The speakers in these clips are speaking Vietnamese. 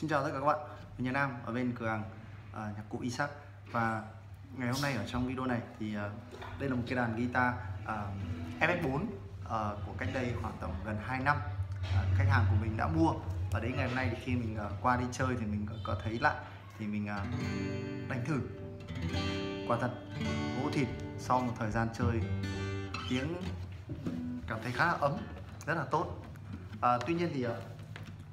Xin chào tất cả các bạn, mình Nhật Nam ở bên cửa hàng uh, nhạc cụ Isaac. Và ngày hôm nay ở trong video này thì uh, đây là một cái đàn guitar uh, FS4 uh, của cách đây khoảng tầm gần 2 năm. Uh, khách hàng của mình đã mua. Và đến ngày hôm nay thì khi mình uh, qua đi chơi thì mình có thấy lại thì mình uh, đánh thử. Quả thật gỗ thịt sau một thời gian chơi tiếng cảm thấy khá là ấm rất là tốt. À, tuy nhiên thì uh,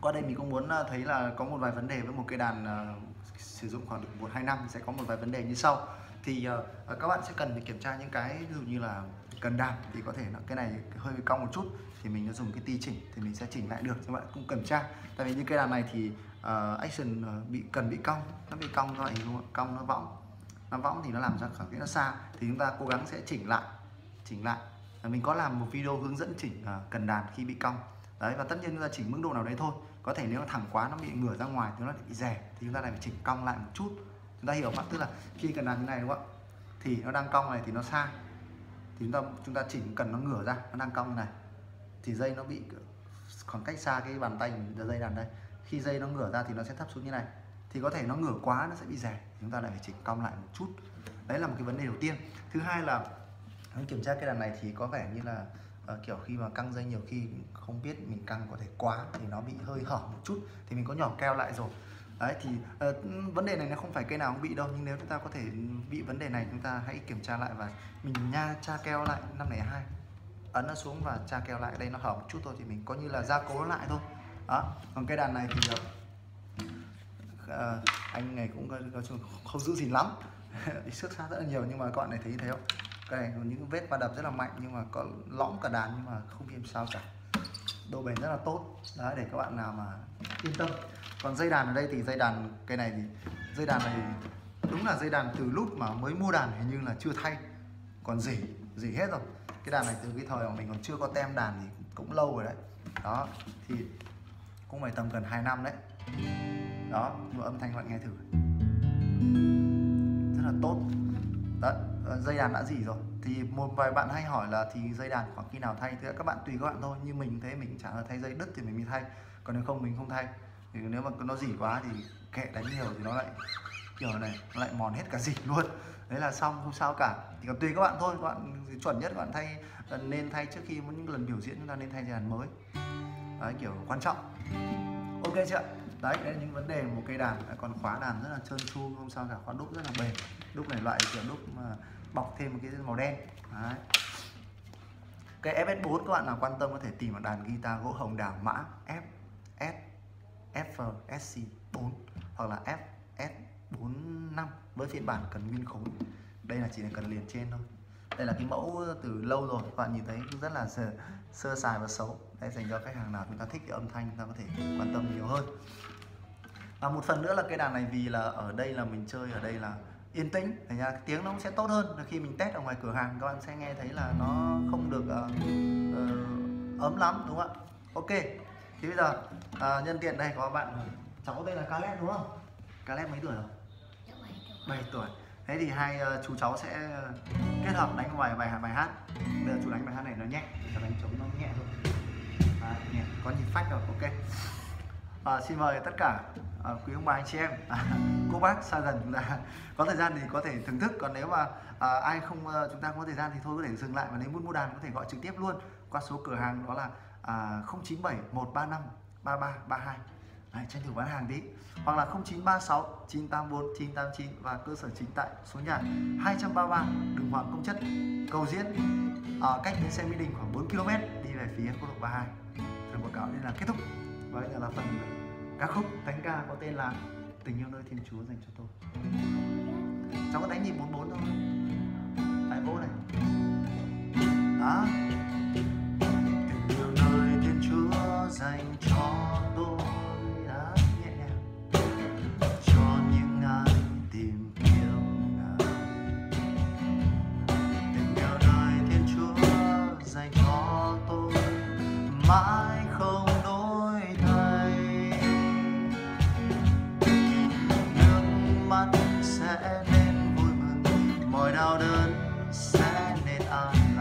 qua đây mình cũng muốn à, thấy là có một vài vấn đề với một cây đàn uh, sử dụng khoảng được một hai năm sẽ có một vài vấn đề như sau. Thì uh, các bạn sẽ cần phải kiểm tra những cái ví dụ như là cần đàn thì có thể là cái này hơi cong một chút. Thì mình đã dùng cái ti chỉnh thì mình sẽ chỉnh lại được các bạn cũng kiểm tra. Tại vì như cây đàn này thì uh, action uh, bị cần bị cong nó bị cong do vậy đúng không? cong nó võng. Nó võng thì nó làm ra khoảng cách nó xa thì chúng ta cố gắng sẽ chỉnh lại chỉnh lại. Mình có làm một video hướng dẫn chỉnh uh, cần đàn khi bị cong đấy, và tất nhiên chúng ta chỉnh mức độ nào đấy thôi. Có thể nếu nó thẳng quá nó bị ngửa ra ngoài, thì nó bị rẻ thì chúng ta lại phải chỉnh cong lại một chút. Chúng ta hiểu không tức là khi cần làm như này đúng không ạ? Thì nó đang cong này thì nó xa. Thì chúng ta chúng ta chỉnh cần nó ngửa ra, nó đang cong như này. Thì dây nó bị khoảng cách xa cái bàn tay dây đàn đây. Khi dây nó ngửa ra thì nó sẽ thấp xuống như này. Thì có thể nó ngửa quá nó sẽ bị rẻ chúng ta lại phải chỉnh cong lại một chút. Đấy là một cái vấn đề đầu tiên. Thứ hai là kiểm tra cái đàn này thì có vẻ như là à, kiểu khi mà căng dây nhiều khi không biết mình căng có thể quá thì nó bị hơi hở một chút thì mình có nhỏ keo lại rồi. Đấy thì uh, vấn đề này nó không phải cây nào cũng bị đâu nhưng nếu chúng ta có thể bị vấn đề này chúng ta hãy kiểm tra lại và mình nha tra keo lại năm này hai. Ấn nó xuống và tra keo lại đây nó hở một chút thôi thì mình coi như là gia cố lại thôi. Đó còn cây đàn này thì uh, anh này cũng không, giữ gìn lắm. Xước xa rất là nhiều nhưng mà các bạn này thấy thế không? Cái này có những vết va đập rất là mạnh nhưng mà có lõm cả đàn nhưng mà không bị sao cả. Độ bền rất là tốt. Đấy, để các bạn nào mà yên tâm. Còn dây đàn ở đây thì dây đàn, cái này thì, dây đàn này đúng là dây đàn từ lúc mà mới mua đàn hình như là chưa thay. Còn gì gì hết rồi. Cái đàn này từ cái thời mà mình còn chưa có tem đàn thì cũng lâu rồi đấy. Đó, thì cũng phải tầm gần 2 năm đấy. Đó, nhưng mà âm thanh các bạn nghe thử. Rất là tốt. Đấy. Ờ, dây đàn đã dỉ rồi. Thì một vài bạn hay hỏi là thì dây đàn khoảng khi nào thay? Thì các bạn tùy các bạn thôi, như mình thế, mình trả là thay dây đứt thì mình mới thay. Còn nếu không, mình không thay. Thì nếu mà nó dỉ quá thì kệ đánh nhiều thì nó lại kiểu này, nó lại mòn hết cả dỉ luôn. Đấy là xong, không sao cả. Thì còn tùy các bạn thôi, các bạn chuẩn nhất các bạn thay ờ, nên thay trước khi những lần biểu diễn chúng ta nên thay dây đàn mới. Đấy, kiểu quan trọng. Ok chưa đấy đấy là những vấn đề một cây đàn à, còn khóa đàn rất là trơn tru không sao cả khóa đúc rất là bền. Đúc này loại kiểu đúc mà bọc thêm một cái màu đen. Đấy. cái FS4 các bạn nào quan tâm có thể tìm một đàn guitar gỗ hồng đào mã F S F SC 4 hoặc là FS 45 với phiên bản cần nguyên khối. Đây là chỉ là cần liền trên thôi. Đây là cái mẫu từ lâu rồi các bạn nhìn thấy rất là sơ, sơ sài và xấu sẽ dành cho khách hàng nào chúng ta thích cái âm thanh chúng ta có thể quan tâm nhiều hơn. Và một phần nữa là cái đàn này vì là ở đây là mình chơi ở đây là yên tĩnh thành ra tiếng nó cũng sẽ tốt hơn. Khi mình test ở ngoài cửa hàng các bạn sẽ nghe thấy là nó không được uh, uh, ấm lắm đúng không ạ? Ok thì bây giờ uh, nhân tiện đây có bạn cháu đây là Calet đúng không? Calet mấy tuổi rồi? 7 tuổi. Thế thì hai uh, chú cháu sẽ kết hợp đánh bài bài bài hát. Bây giờ chú đánh bài hát này nó nhẹ cho đánh trống nó nhẹ thôi có nhịp phách rồi ok. À, xin mời tất cả à, quý ông bà anh chị em. À, cô bác xa gần chúng ta. Có thời gian thì có thể thưởng thức còn nếu mà à, ai không à, chúng ta không có thời gian thì thôi có thể dừng lại và nếu muốn mua đàn có thể gọi trực tiếp luôn qua số cửa hàng đó là à, 097 135 3332 Đấy, tranh thủ bán hàng đi. Hoặc là 0936 984 989 và cơ sở chính tại số nhà 233 đường Hoàng Công Chất cầu diễn ở cách bến xe Mỹ Đình khoảng 4 km đi về phía quốc lộ 32 phần quảng cáo đây là kết thúc. Và bây giờ là phần ca khúc thánh ca có tên là tình yêu nơi thiên chúa dành cho tôi. Cháu có đánh nhịp 44 thôi. Tại vỗ này. đơn sẽ lên ai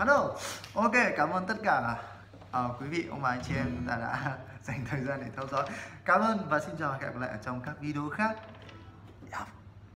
hello ok cảm ơn tất cả. Uh, quý vị ông bà anh chị em đã, đã dành thời gian để theo dõi. Cảm ơn và xin chào và hẹn gặp lại ở trong các video khác.